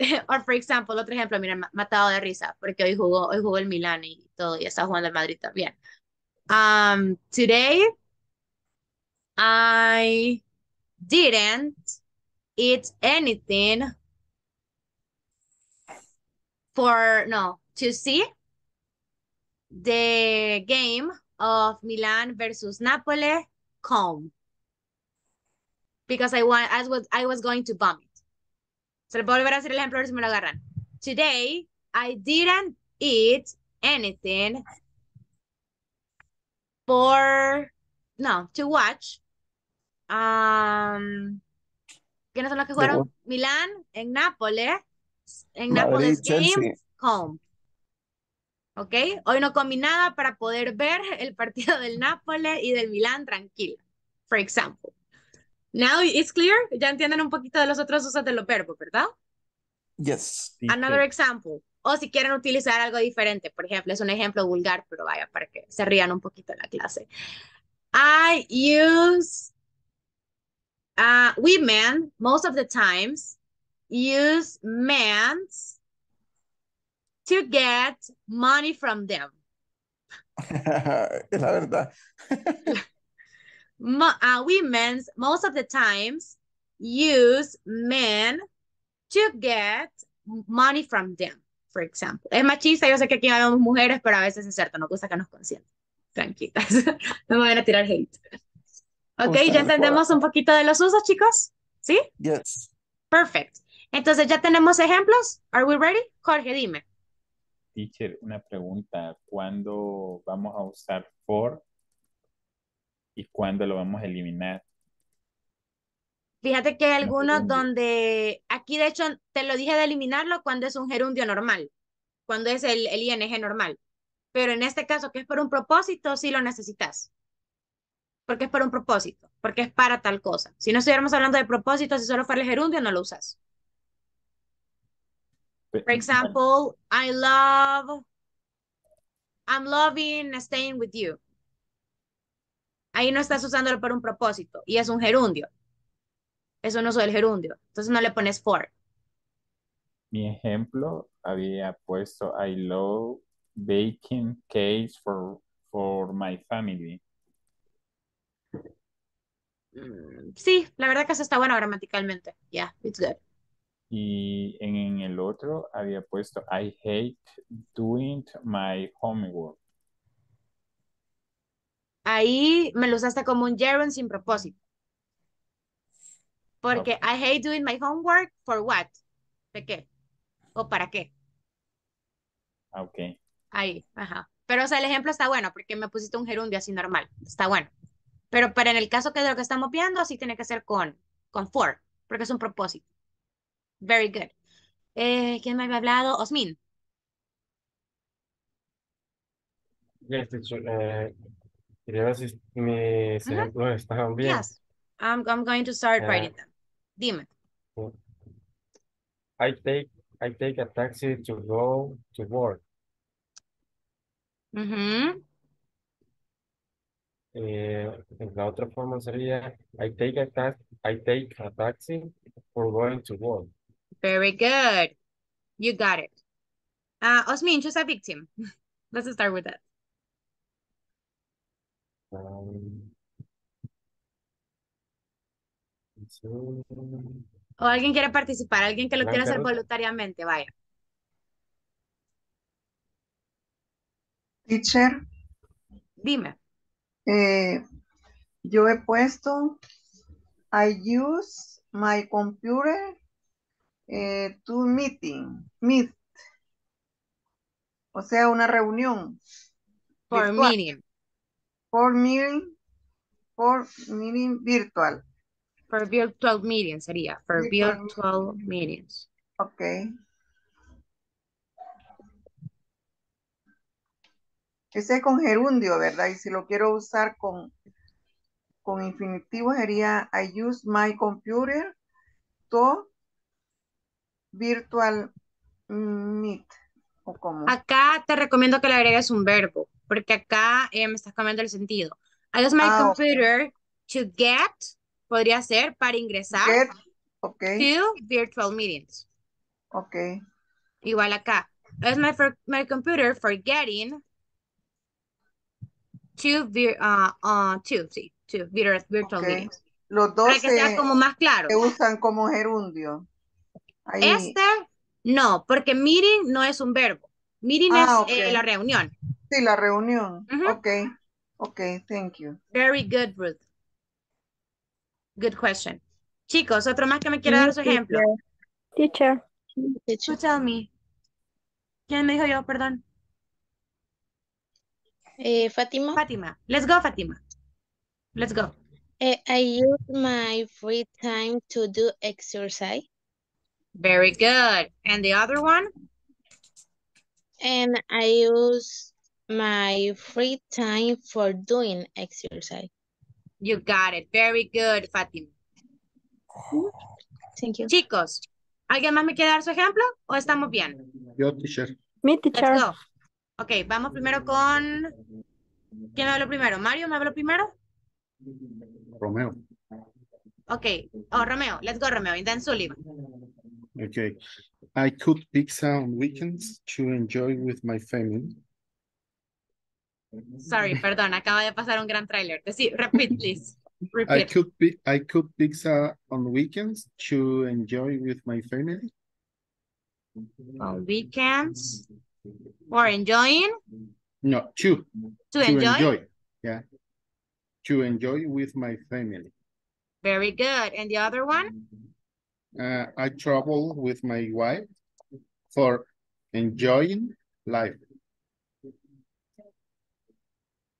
or for example, otro ejemplo, mira, ma- matado de risa, porque hoy jugó, hoy jugó el Milan y todo, y está jugando el Madrid también. Um, today, I didn't eat anything for, no, to see the game of Milan versus Napoli calm. Because I want, I was, I was going to vomit. Se le puedo volver a hacer el ejemplo a ver si me lo agarran. Today, I didn't eat anything for, no, to watch. Um, ¿Quiénes son los que jugaron? Milán, en Nápoles, en Nápoles game, Chelsea. home. ¿Ok? Hoy no comí nada para poder ver el partido del Nápoles y del Milán tranquila. For example. Now it's clear? Ya entienden un poquito de los otros usos de los verbos, ¿verdad? Yes. Another example. O si quieren utilizar algo diferente, por ejemplo, es un ejemplo vulgar, pero vaya, para que se rían un poquito en la clase. I use, uh, we men, most of the times, use men's to get money from them. Es la verdad. Mo uh, women's, most of the times, use men to get money from them, for example. Es machista, yo sé que aquí hay mujeres, pero a veces es cierto, nos gusta que nos consientan. Tranquilas, no me van a tirar hate. Ok, ya entendemos un poquito de los usos, chicos. ¿Sí? Yes. Perfect. Entonces, ¿ya tenemos ejemplos? Are we ready? Jorge, dime. Teacher, una pregunta. ¿Cuándo vamos a usar for y cuándo lo vamos a eliminar? Fíjate que hay algunos donde, aquí de hecho te lo dije de eliminarlo cuando es un gerundio normal, cuando es el, el ING normal. Pero en este caso, que es por un propósito, sí lo necesitas. Porque es por un propósito, porque es para tal cosa. Si no estuviéramos hablando de propósito, si solo fuera el gerundio, no lo usas. For example, I love, I'm loving staying with you. Ahí no estás usándolo por un propósito y es un gerundio. Es un uso del gerundio. Entonces no le pones for. Mi ejemplo había puesto I love baking cakes for, for my family. Mm, Sí, la verdad que eso está bueno gramaticalmente. Yeah, it's good. Y en, el otro había puesto I hate doing my homework. Ahí me lo usaste como un gerund sin propósito. Porque I hate doing my homework for what? ¿De qué? ¿O para qué? Ah, Ok. Ahí, ajá. Pero, o sea, el ejemplo está bueno porque me pusiste un gerundio así normal. Está bueno. Pero para en el caso que de lo que estamos viendo, sí tiene que ser con, con for, porque es un propósito. Very good. Eh, ¿quién me había hablado? Osmin. Yes. Eh, quería ver si mis Ujú. ejemplos estaban bien. Yes. I'm, I'm going to start Eh, writing them. Dime. I take I take a taxi to go to work. Ujú. Eh, la otra forma sería I take a tax I take a taxi for going to work. Very good. You got it. Uh, Osmin, choose a victim. Let's start with that. Um. O alguien quiere participar, alguien que lo quiera hacer voluntariamente, vaya. Teacher, Dime. eh, yo he puesto, I use my computer eh, to meeting, meet. O sea, una reunión. For virtual. meeting. For meeting, for meeting virtual. For virtual meetings sería. For Virtual virtual meetings. Ok. Ese es con gerundio, ¿verdad? Y si lo quiero usar con, con infinitivo sería I use my computer to virtual meet. ¿O cómo? Acá te recomiendo que le agregues un verbo, porque acá eh, me estás cambiando el sentido. I use my Ah, computer to get, podría ser para ingresar Get, to virtual meetings. ok, Igual acá. I use my, for- my computer for getting to, uh, uh, to, sí, to vir- virtual meetings. Los Para dos que sea se, como más claro. se usan como gerundio. Ahí, Este, no, porque meeting no es un verbo. Meeting Ah, es eh, ok. la reunión. sí, la reunión. Ujú. Ok, ok, thank you. Very good, Ruth. Good question. Chicos, otro más que me quiera dar su ejemplo. Teacher. You tell me. ¿Quién me dijo yo? Perdón. Eh, Fátima. Fátima. Let's go, Fátima. Let's go. Eh, I use my free time to do exercise. Very good. And the other one? And I use my free time for doing exercise. You got it. Very good, Fátima. Thank you. Chicos, ¿alguien más me quiere dar su ejemplo o estamos bien? Yo, teacher. Me, Let's go. Ok, vamos primero con... ¿Quién me habló primero? ¿Mario me habló primero? Romeo. Ok. Oh, Romeo. Let's go, Romeo. And then Sullivan. Okay. I cook pizza on weekends to enjoy with my family. Sorry, perdón. Acaba de pasar un gran tráiler. Decí- Repeat, please. I Repeat. cook pi- I cook pizza on weekends to enjoy with my family. On weekends. For enjoying. No, to To enjoy? Yeah. To enjoy with my family. Very good. And the other one? Uh, I travel with my wife for enjoying life.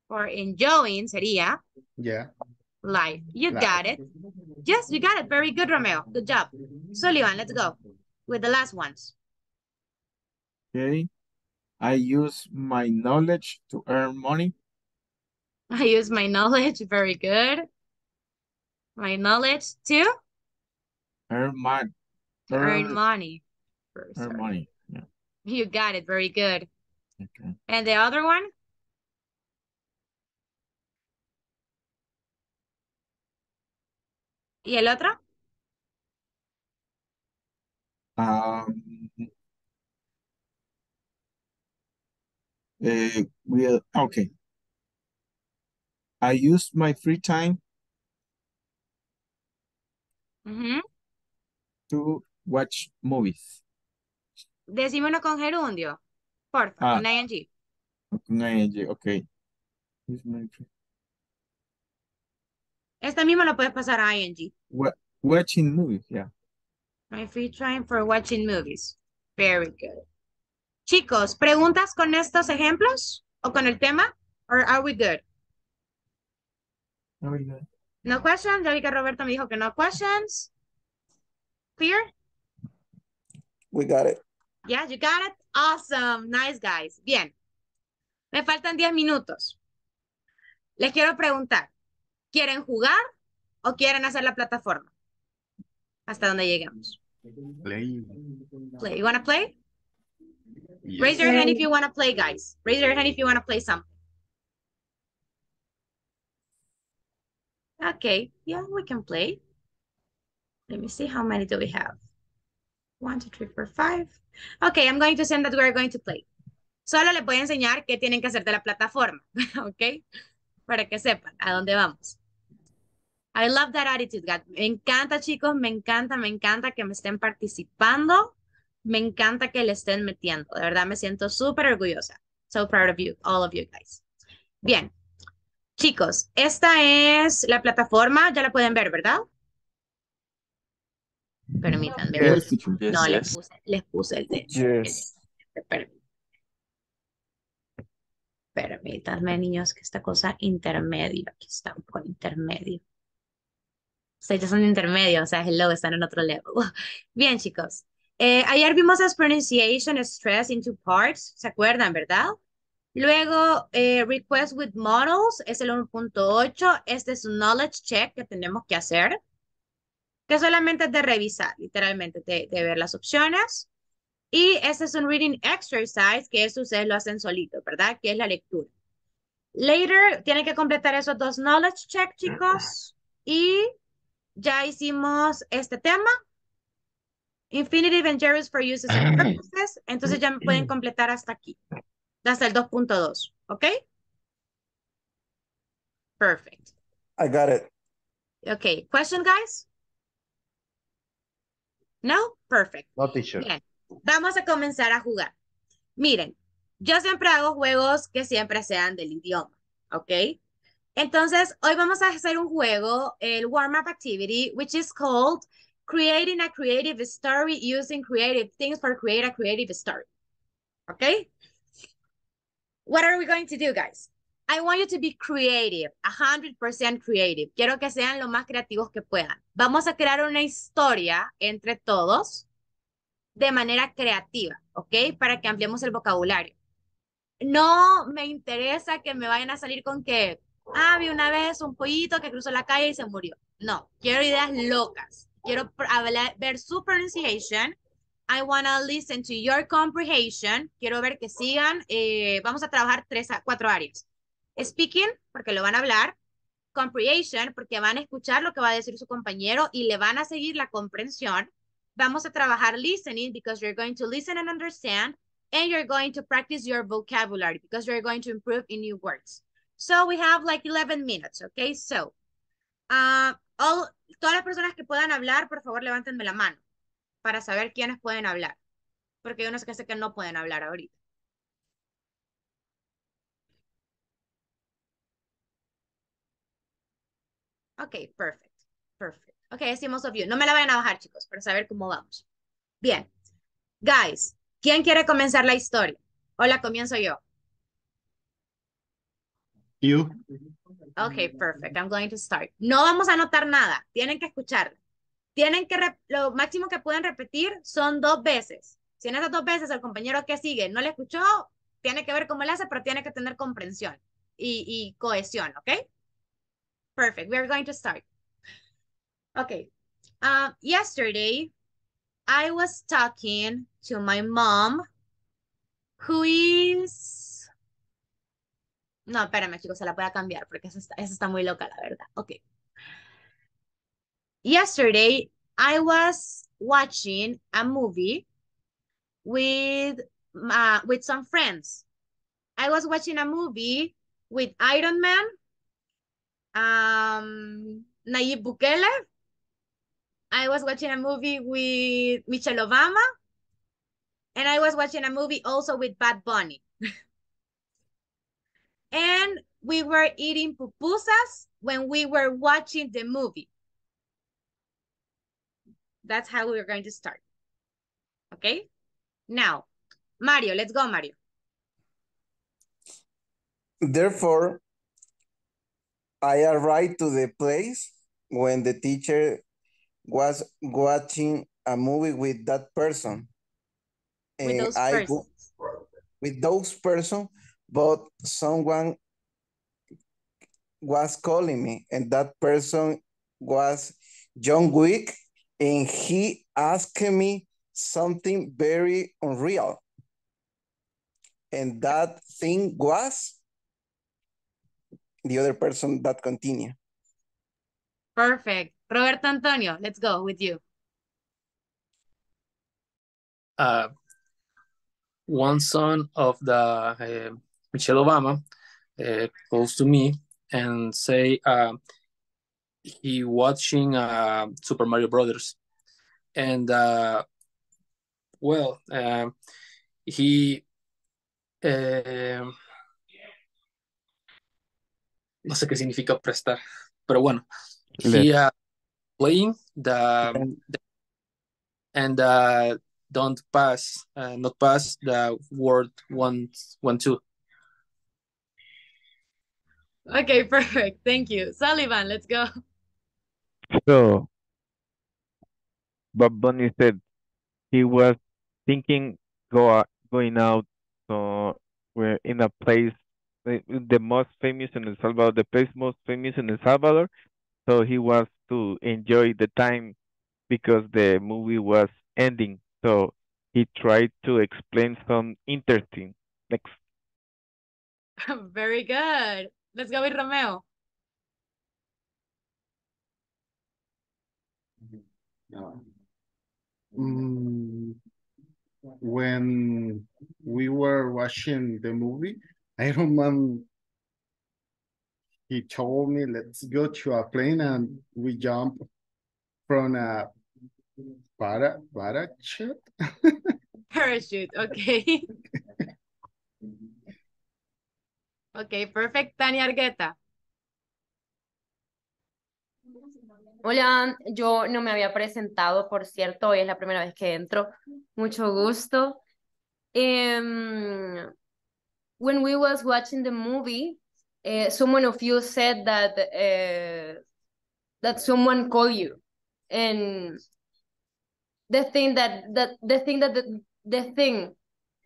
For enjoying sería. Yeah. Life. You Life. got it. Yes, you got it. Very good, Romeo. Good job. So, Sullivan, let's go with the last ones. Okay. I use my knowledge to earn money. I use my knowledge. Very good. My knowledge to Earn my earn money. Earn sorry. money. Yeah. You got it. Very good. Okay. And the other one? ¿Y el otro? Um, eh, we okay. I use my free time Ujú. To watch movies. Decime uno con gerundio. Porfa, Ah. con ing. Con ing, free- Este mismo lo puedes pasar a ing. wa- watching movies, yeah. My free time for watching movies. Very good. Chicos, ¿preguntas con estos ejemplos o con el tema? Or are we good? Very good. No questions. Ya vi que Roberto me dijo que no questions. Clear? We got it. Yeah, you got it. Awesome. Nice, guys. Bien. Me faltan 10 minutos. Les quiero preguntar, ¿quieren jugar o quieren hacer la plataforma? Hasta donde lleguemos. Play. Play. You want to play? Yes. Raise your hand if you want to play, guys. Raise your hand if you want to play something. Okay, yeah, we can play. Let me see how many do we have. One, two, three, four, five. Okay, I'm going to send that we are going to play. Solo les voy a enseñar qué tienen que hacer de la plataforma, ¿ok? Para que sepan a dónde vamos. I love that attitude, guys. Me encanta, chicos, me encanta, me encanta que me estén participando. Me encanta que le estén metiendo. De verdad, me siento súper orgullosa. So proud of you, all of you guys. Bien. Chicos, esta es la plataforma. Ya la pueden ver, ¿verdad? Permítanme. Yes. No, les puse, les puse el de. Yes. Per- Permítanme, niños, que esta cosa intermedio, aquí está un poco intermedio. Ustedes son intermedio, o sea, hello, están en otro level. Bien, chicos. Eh, ayer vimos as pronunciation stress in two parts, ¿se acuerdan, verdad? Luego, eh, request with models es el 1.8. Este es un knowledge check que tenemos que hacer, que solamente es de revisar, literalmente, de, de ver las opciones. Y este es un reading exercise, que eso ustedes lo hacen solito, ¿verdad? Que es la lectura. Later, tienen que completar esos dos knowledge check, chicos. Y ya hicimos este tema. Infinitive and gerunds for uses and purposes. Entonces ya me pueden completar hasta aquí. Hasta el 2.2. ¿Ok? Perfect. I got it. Ok. Question, guys? No? Perfect. No, teacher. Bien, vamos a comenzar a jugar. Miren, yo siempre hago juegos que siempre sean del idioma, ¿ok? Entonces, hoy vamos a hacer un juego, el warm-up activity, which is called Creating a Creative Story Using Creative Things for Create a Creative Story, ¿ok? What are we going to do, guys? I want you to be creative, 100% creative. Quiero que sean lo más creativos que puedan. Vamos a crear una historia entre todos de manera creativa, ¿ok? Para que ampliemos el vocabulario. No me interesa que me vayan a salir con que, ah, vi una vez un pollito que cruzó la calle y se murió. No, quiero ideas locas. Quiero hablar, ver su pronunciation. I want to listen to your comprehension. Quiero ver que sigan. eh, vamos a trabajar tres cuatro áreas. Speaking, porque lo van a hablar. Comprehension, porque van a escuchar lo que va a decir su compañero y le van a seguir la comprensión. Vamos a trabajar listening because you're going to listen and understand and you're going to practice your vocabulary because you're going to improve in new words. So we have like 11 minutes, okay? So, uh, all, todas las personas que puedan hablar, por favor, levántenme la mano para saber quiénes pueden hablar. Porque hay unos que sé que no pueden hablar ahorita. Ok, perfect. Perfect. Ok, I see most of you. No me la vayan a bajar, chicos, para saber cómo vamos. Bien. Guys, ¿quién quiere comenzar la historia? O la comienzo yo. You. Okay, perfect. I'm going to start. No vamos a anotar nada. Tienen que escuchar. Tienen que, lo máximo que pueden repetir son dos veces. Si en esas dos veces el compañero que sigue no le escuchó, tiene que ver cómo le hace, pero tiene que tener comprensión y, y cohesión, ¿ok? Perfect. We are going to start. Okay. Uh, yesterday, I was talking to my mom, who is... No, espérame, chicos, se la voy a cambiar porque esa está, esa está muy loca, la verdad. Okay. Yesterday, I was watching a movie with uh, with some friends. I was watching a movie with Iron Man, um, Nayib Bukele. I was watching a movie with Michelle Obama. And I was watching a movie also with Bad Bunny. and we were eating pupusas when we were watching the movie. That's how we're going to start. Okay? Now, Mario, let's go, Mario. Therefore, I arrived to the place when the teacher was watching a movie with that person. With And those I persons. with those person, but someone was calling me, and that person was John Wick, and he asked me something very unreal. And that thing was the other person that continue. Perfect. Roberto Antonio, let's go with you. uh, one son of the uh, Michelle Obama uh, calls to me and say uh, he watching uh, Super Mario Brothers, and uh, well, uh, he eh, no sé qué significa prestar, pero bueno, he Let. uh, playing the, the- and uh, don't pass, uh, not pass the word one one two. Okay, perfect. Thank you. Sullivan, let's go. So, Bob Bunny said he was thinking go out, going out. So we're in a place, the the most famous in El Salvador, the place most famous in El Salvador. So he was to enjoy the time because the movie was ending. So he tried to explain some interesting. Next. Very good. Let's go with Romeo. Mm, when we were watching the movie, Iron Man, he told me, let's go to a plane and we jump from a para, parachute. Parachute, okay. Okay, perfect. Tania Argueta. Hola, yo no me había presentado, por cierto, hoy es la primera vez que entro. Mucho gusto. Em, when we was watching the movie, eh, someone of you said that uh, that someone called you, and the thing that that the thing that the, the thing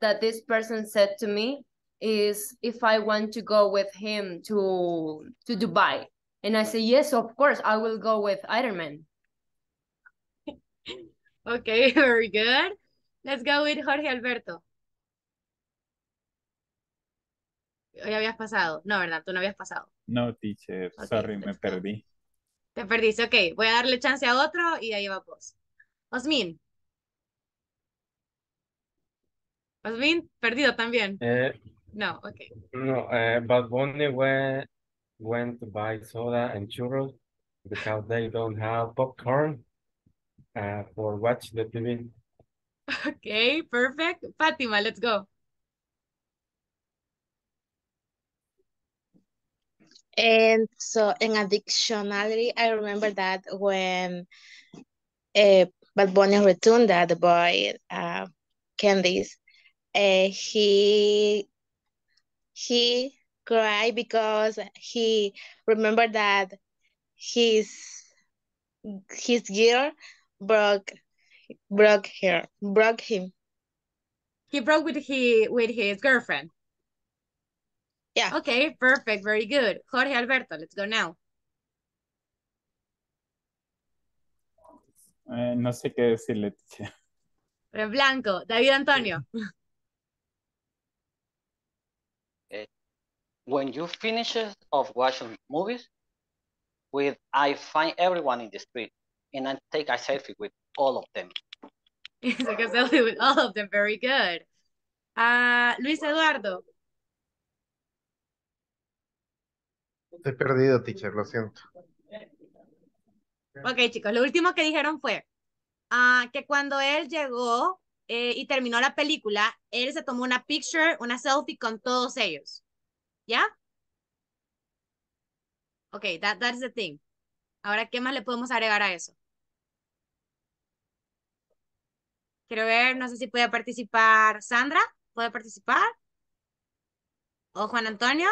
that this person said to me is if I want to go with him to to Dubai. And I say, yes, of course, I will go with Iron Man. Okay, very good. Let's go with Jorge Alberto. Hoy habías pasado. No, ¿verdad? Tú no habías pasado. No, teacher, sorry, me perdí. Te perdiste. Ok, voy a darle chance a otro y de ahí va vos. Osmin. Osmin, perdido también. Eh, No, ok. no, eh, Bad Bunny went, went to buy soda and churros because they don't have popcorn uh, for watch the TV. Ok, perfect. Fátima, let's go. And so in a dictionary, I remember that when uh, Bad Bunny returned that the boy uh, candies, uh, he he cried because he remembered that his his gear broke broke her broke him. He broke with he with his girlfriend. Yeah. Okay, perfect, very good. Jorge Alberto, let's go now. Eh, no sé qué decirle, teacher. En blanco, David Antonio. When you finish of watching movies, with I find everyone in the street and I take a selfie with all of them. It's like a selfie with all of them, very good. Ah, Luis Eduardo. Estoy perdido, teacher, lo siento. Ok, chicos, lo último que dijeron fue ah, que cuando él llegó eh, y terminó la película, él se tomó una picture, una selfie con todos ellos. ¿Ya? Ok, that, that's the thing. Ahora, ¿qué más le podemos agregar a eso? Quiero ver, no sé si puede participar Sandra. ¿Puede participar? ¿O Juan Antonio?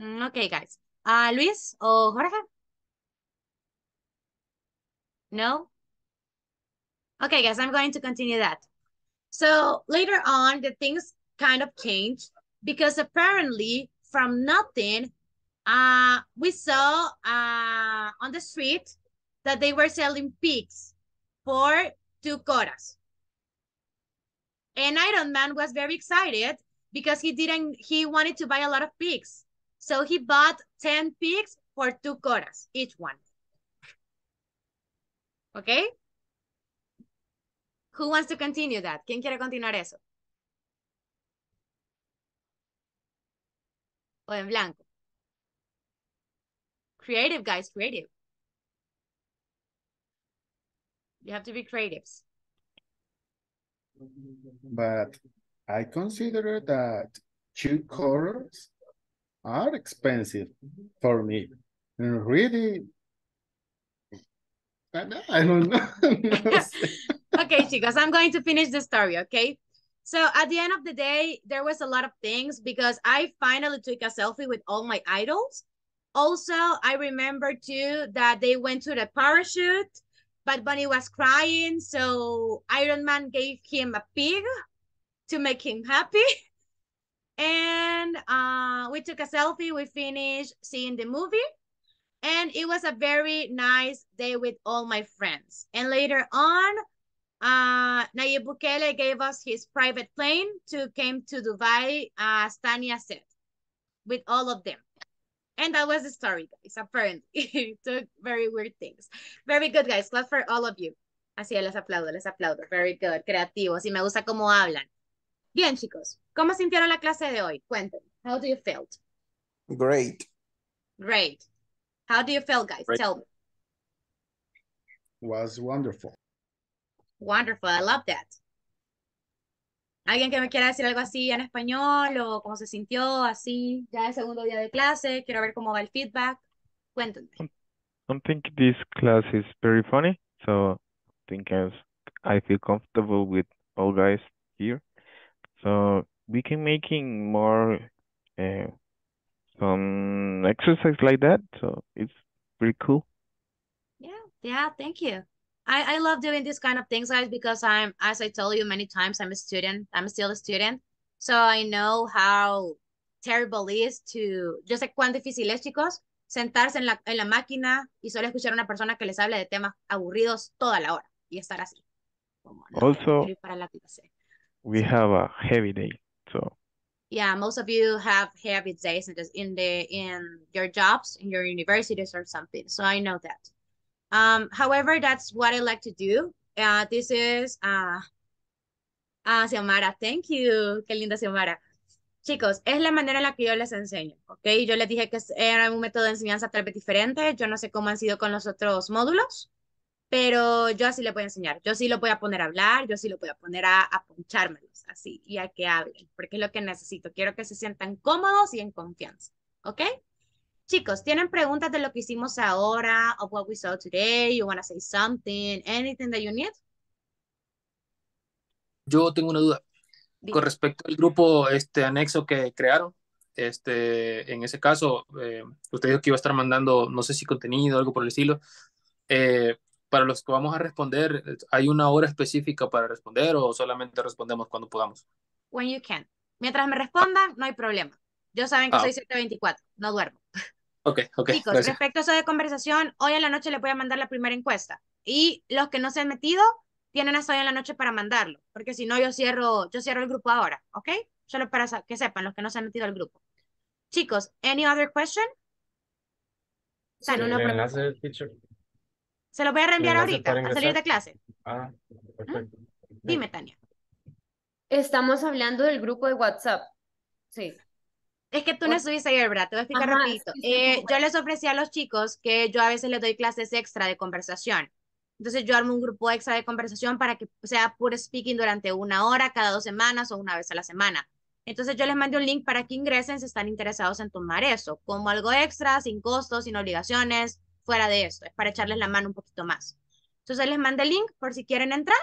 Okay, guys. Uh, Luis o Jorge? No? Okay, guys, I'm going to continue that. So later on, the things kind of changed because apparently from nothing, uh, we saw uh, on the street that they were selling pigs for two coras. And Iron Man was very excited because he didn't, he wanted to buy a lot of pigs. So he bought 10 pigs for two coras, each one. Okay? Who wants to continue that? ¿Quién quiere continuar eso? O en blanco. Creative, guys, creative. You have to be creatives. But I consider that two colors are expensive for me. And really, I don't- know. Okay, chicos, I'm going to finish the story, okay? So at the end of the day, there was a lot of things because I finally took a selfie with all my idols. Also, I remember too that they went to the parachute, but Bunny was crying, so Iron Man gave him a pig to make him happy. And uh, we took a selfie, we finished seeing the movie, and it was a very nice day with all my friends. And later on, uh, Nayib Bukele gave us his private plane to came to Dubai, uh, as Tanya said, with all of them. And that was the story, guys, apparently. it took very weird things. Very good, guys. Clap for all of you. Así, les aplaudo, les aplaudo. Very good, creativos. Y me gusta cómo hablan. Bien, chicos. ¿Cómo sintieron la clase de hoy? Cuéntenme. How do you feel? Great. Great. How do you feel, guys? Great. Tell me. Was wonderful. Wonderful. I love that. ¿Alguien que me quiera decir algo así en español o cómo se sintió así? Ya es segundo día de clase, quiero ver cómo va el feedback. Cuéntenme. I think this class is very funny, so I think as I feel comfortable with all guys here. So we can making more uh, some exercise like that. So it's pretty cool. Yeah, yeah, thank you. I, I love doing these kind of things, guys, because I'm, as I told you many times, I'm a student. I'm still a student. So I know how terrible it is to, yo sé cuán difícil es, chicos, sentarse en la, en la máquina y solo escuchar a una persona que les hable de temas aburridos toda la hora y estar así. Como, no, Also, para la clase. We have a heavy day, so Yeah, most of you have heavy days in, the in your jobs, in your universities or something. So I know that. Um, however, that's what I like to do. Uh, this is uh, ah, Xiomara, thank you. Qué linda Xiomara. Chicos, es la manera en la que yo les enseño, ¿ok? Yo les dije que era un método de enseñanza tal vez diferente. Yo no sé cómo han sido con los otros módulos, pero yo así les voy a enseñar. Yo sí lo voy a poner a hablar, yo sí lo voy a poner a, a ponchármelos así y a que hablen, porque es lo que necesito. Quiero que se sientan cómodos y en confianza, ¿ok? Chicos, ¿tienen preguntas de lo que hicimos ahora? Of what we saw today? You want to say something? Anything that you need? Yo tengo una duda Dime. con respecto al grupo este anexo que crearon. Este, en ese caso, eh, usted dijo que iba a estar mandando, no sé si contenido, algo por el estilo. Eh, para los que vamos a responder, ¿hay una hora específica para responder o solamente respondemos cuando podamos? When you can. Mientras me respondan, no hay problema. Yo saben que Ah. soy 724, no duermo. Ok, ok, Chicos, gracias. respecto a eso de conversación, hoy en la noche les voy a mandar la primera encuesta. Y los que no se han metido, tienen hasta hoy en la noche para mandarlo. Porque si no, yo cierro, yo cierro el grupo ahora, ¿ok? Solo para que sepan los que no se han metido al grupo. Chicos, any other question? Tan, El una pregunta. enlace, teacher. Se lo voy a reenviar ahorita, a salir de clase. Ah, perfecto. Dime, Tania. Estamos hablando del grupo de WhatsApp. Sí. Es que tú no estuviste ayer, ¿verdad? Te voy a explicar Ajá, rapidito. sí, sí, Eh, por yo les ofrecí a los chicos que yo a veces les doy clases extra de conversación. Entonces yo armo un grupo extra de conversación para que sea puro speaking durante una hora, cada dos semanas o una vez a la semana. Entonces yo les mandé un link para que ingresen si están interesados en tomar eso, como algo extra, sin costos, sin obligaciones, fuera de esto. Es para echarles la mano un poquito más. Entonces les mandé el link por si quieren entrar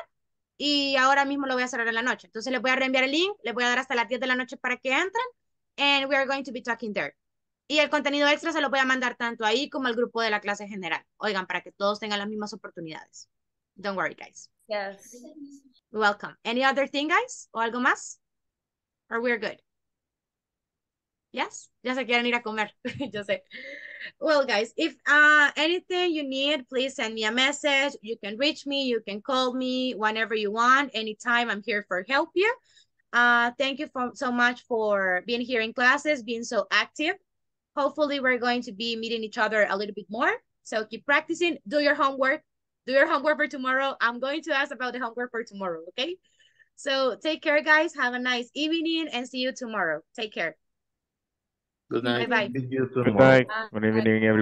y ahora mismo lo voy a cerrar en la noche. Entonces les voy a reenviar el link, les voy a dar hasta las 10 de la noche para que entren and we are going to be talking there. Y el contenido extra se lo voy a mandar tanto ahí como al grupo de la clase general. Oigan, para que todos tengan las mismas oportunidades. Don't worry, guys. Yes. Welcome. Any other thing, guys? ¿O algo más? Or we're good? Yes? Ya se quieren ir a comer. Yo sé. Well, guys, if uh, anything you need, please send me a message. You can reach me. You can call me whenever you want. Anytime, I'm here for help you. Uh, thank you for, so much for being here in classes, being so active. Hopefully, we're going to be meeting each other a little bit more. So keep practicing. Do your homework. Do your homework for tomorrow. I'm going to ask about the homework for tomorrow, okay? So take care, guys. Have a nice evening and see you tomorrow. Take care. Good night. Bye-bye. Good night. Good evening, everyone.